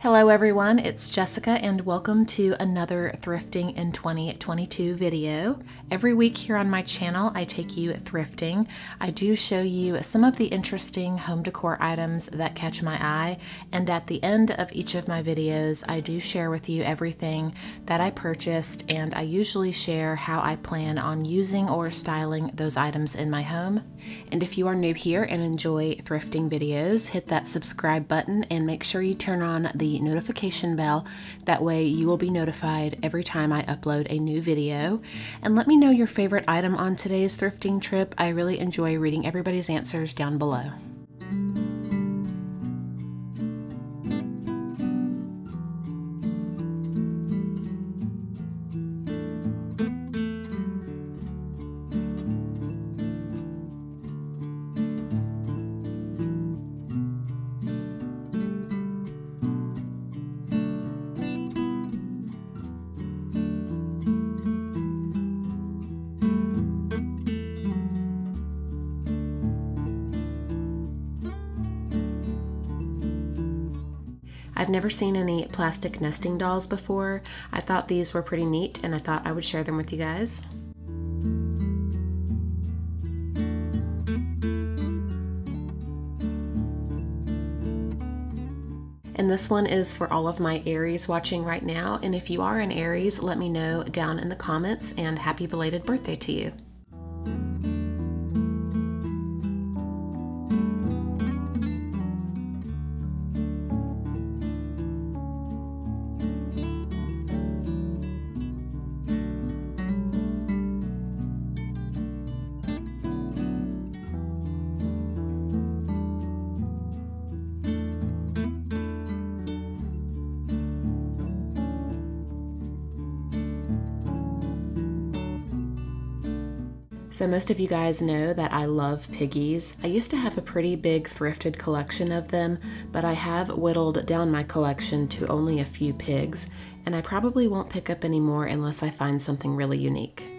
Hello everyone, it's Jessica and welcome to another Thrifting in 2022 video. Every week here on my channel I take you thrifting. I do show you some of the interesting home decor items that catch my eye and at the end of each of my videos I do share with you everything that I purchased and I usually share how I plan on using or styling those items in my home. And if you are new here and enjoy thrifting videos, hit that subscribe button and make sure you turn on the notification bell. That way you will be notified every time I upload a new video. And let me know your favorite item on today's thrifting trip. I really enjoy reading everybody's answers down below. I've never seen any plastic nesting dolls before. I thought these were pretty neat and I thought I would share them with you guys. And this one is for all of my Aries watching right now. And if you are an Aries, let me know down in the comments and happy belated birthday to you. So, most of you guys know that I love piggies. I used to have a pretty big thrifted collection of them, but I have whittled down my collection to only a few pigs, and I probably won't pick up any more unless I find something really unique.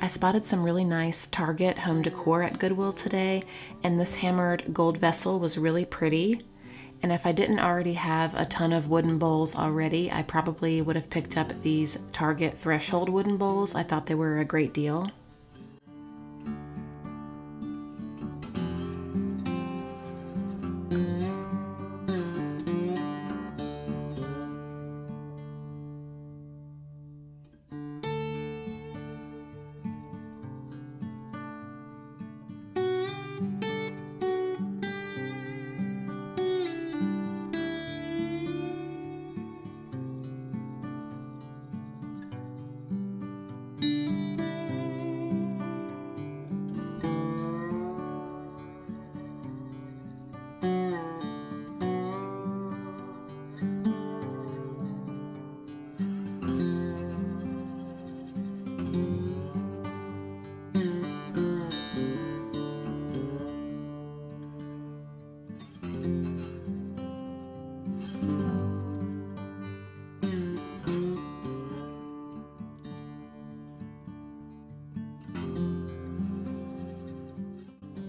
I spotted some really nice Target home decor at Goodwill today, and this hammered gold vessel was really pretty. And if I didn't already have a ton of wooden bowls already, I probably would have picked up these Target Threshold wooden bowls. I thought they were a great deal. thank mm -hmm. you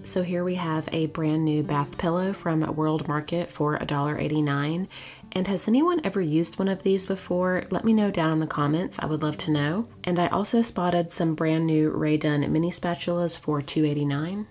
So here we have a brand new bath pillow from World Market for $1.89. And has anyone ever used one of these before? Let me know down in the comments. I would love to know. And I also spotted some brand new Rae Dunn mini spatulas for $2.89.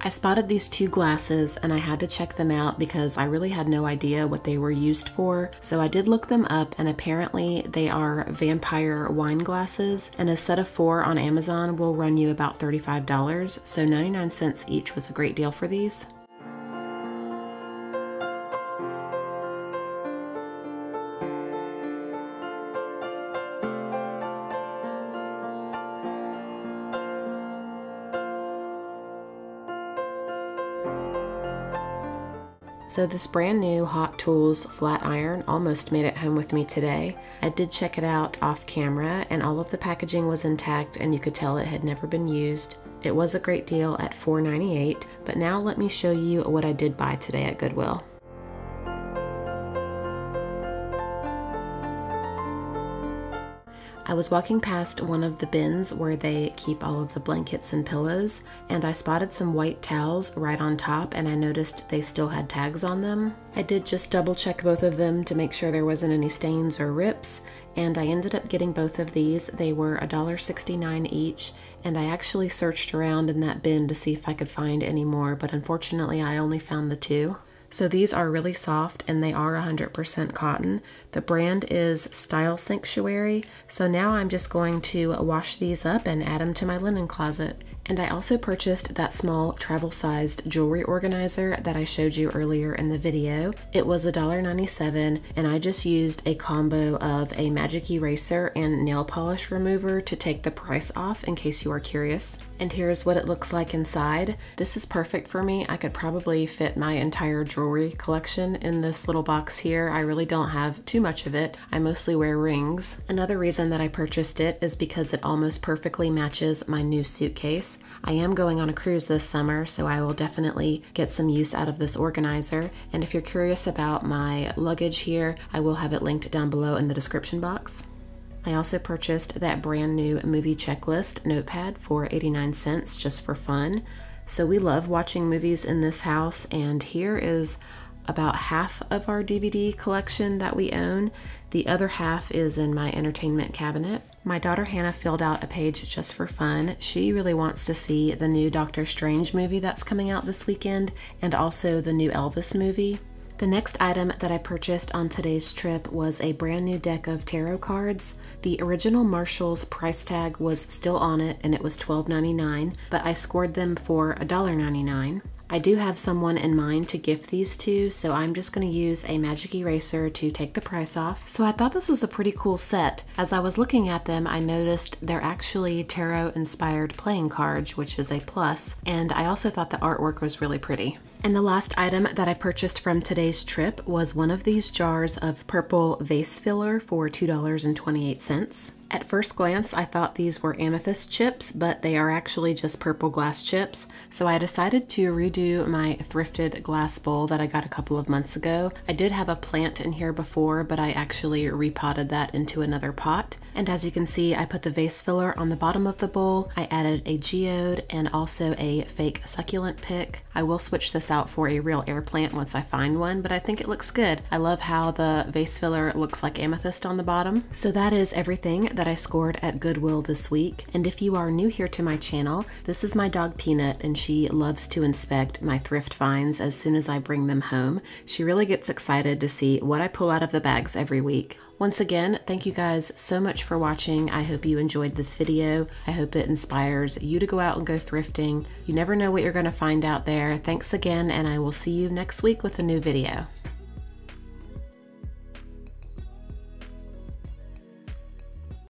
I spotted these two glasses and I had to check them out because I really had no idea what they were used for. So I did look them up and apparently they are vampire wine glasses and a set of four on Amazon will run you about $35. So 99 cents each was a great deal for these. So this brand new Hot Tools flat iron almost made it home with me today. I did check it out off camera and all of the packaging was intact and you could tell it had never been used. It was a great deal at $4.98, but now let me show you what I did buy today at Goodwill. I was walking past one of the bins where they keep all of the blankets and pillows, and I spotted some white towels right on top, and I noticed they still had tags on them. I did just double check both of them to make sure there wasn't any stains or rips, and I ended up getting both of these. They were $1.69 each, and I actually searched around in that bin to see if I could find any more, but unfortunately I only found the two. So these are really soft and they are 100% cotton. The brand is Style Sanctuary. So now I'm just going to wash these up and add them to my linen closet. And I also purchased that small travel sized jewelry organizer that I showed you earlier in the video. It was $1.97 and I just used a combo of a magic eraser and nail polish remover to take the price off in case you are curious. And here's what it looks like inside. This is perfect for me. I could probably fit my entire jewelry collection in this little box here. I really don't have too much of it. I mostly wear rings. Another reason that I purchased it is because it almost perfectly matches my new suitcase. I am going on a cruise this summer, so I will definitely get some use out of this organizer. And if you're curious about my luggage here, I will have it linked down below in the description box. I also purchased that brand new movie checklist notepad for 89 cents just for fun. So we love watching movies in this house, and here is about half of our DVD collection that we own. The other half is in my entertainment cabinet. My daughter Hannah filled out a page just for fun. She really wants to see the new Doctor Strange movie that's coming out this weekend and also the new Elvis movie. The next item that I purchased on today's trip was a brand new deck of tarot cards. The original Marshall's price tag was still on it and it was $12.99, but I scored them for $1.99. I do have someone in mind to gift these to, so I'm just going to use a magic eraser to take the price off. So I thought this was a pretty cool set. As I was looking at them, I noticed they're actually tarot inspired playing cards, which is a plus, and I also thought the artwork was really pretty. And the last item that I purchased from today's trip was one of these jars of purple vase filler for $2.28. At first glance, I thought these were amethyst chips, but they are actually just purple glass chips. So I decided to redo my thrifted glass bowl that I got a couple of months ago. I did have a plant in here before, but I actually repotted that into another pot. And as you can see, I put the vase filler on the bottom of the bowl. I added a geode and also a fake succulent pick. I will switch this out for a real air plant once I find one, but I think it looks good. I love how the vase filler looks like amethyst on the bottom. So that is everything that I scored at Goodwill this week. And if you are new here to my channel, this is my dog Peanut and she loves to inspect my thrift finds as soon as I bring them home. She really gets excited to see what I pull out of the bags every week. Once again, thank you guys so much for watching. I hope you enjoyed this video. I hope it inspires you to go out and go thrifting. You never know what you're going to find out there. Thanks again, and I will see you next week with a new video.